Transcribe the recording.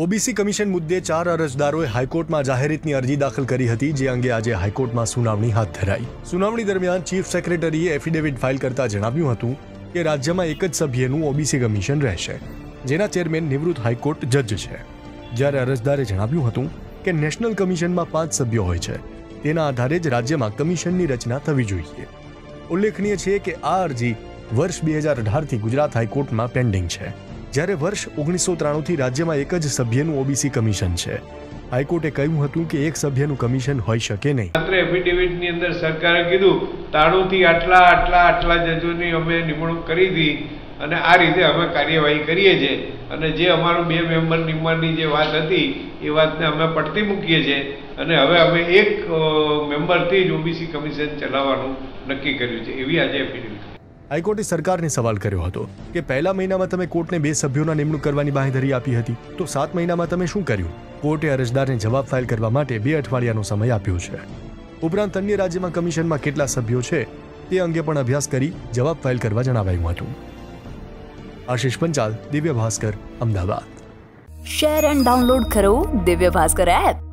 OBC commission મુદ્દે ચાર અરજદારોએ હાઈકોર્ટમાં જાહેરહિતની અરજી દાખલ કરી હતી, જે અંગે આજે હાઈકોર્ટમાં સુનાવણી હાથ ધરાઈ. સુનાવણી દરમિયાન ચીફ સેક્રેટરીએ એફિડેવિટ ફાઇલ કરતા જણાવ્યું હતું કે રાજ્યમાં એક જ સભ્યનું ઓબીસી કમિશન રહેશે, જેના ચેરમેન નિવૃત્ત હાઈકોર્ટ જજ છે. જ્યારે અરજદારે જણાવ્યું હતું કે નેશનલ કમિશનમાં પાંચ સભ્યો હોય છે, તેના આધારે જ રાજ્યમાં કમિશનની રચના થવી જોઈએ. ઉલ્લેખનીય છે કે આ અરજી વર્ષ બે હજાર અઢારથી ગુજરાત હાઈકોર્ટમાં પેન્ડિંગ છે. જ્યારે વર્ષ ઓગણીસો ત્રાણુંથી રાજ્યમાં એક જ સભ્યનું ઓબીસી કમિશન છે. હાઈકોર્ટે કહ્યું હતું કે એક સભ્યનું કમિશન હોઈ શકે નહીં. માત્ર એફિડેવિટની અંદર સરકારે કીધું તાણુંથી આટલા આટલા આટલા જજોની અમે નિમણૂક કરી હતી અને આ રીતે અમે કાર્યવાહી કરીએ છીએ. અને જે અમારું બે મેમ્બર નિમવાની જે વાત હતી, એ વાતને અમે પડતી મૂકીએ છીએ. અને હવે અમે એક મેમ્બરથી જ ઓબીસી કમિશન ચલાવવાનું નક્કી કર્યું છે. એવી આજે એફિડેવિટ. હાઈકોર્ટે સરકારને સવાલ કર્યો હતો કે પહેલા મહિનામાં તમે કોર્ટને બે સભ્યોના નિમણૂક કરવાની બાંહેધરી આપી હતી, તો સાત મહિનામાં તમે શું કર્યું? કોર્ટે અરજદારને જવાબ ફાઇલ કરવા માટે બે અઠવાડિયાનો સમય આપ્યો છે. ઉપરાંત અન્ય રાજ્યમાં કમિશનમાં કેટલા સભ્યો છે, તે અંગે પણ અભ્યાસ કરી જવાબ ફાઇલ કરવા જણાવાયું હતું. Ashish Panchal, Divya Bhaskar, Ahmedabad. Share and download કરો દિવ્ય ભાસ્કર એપ.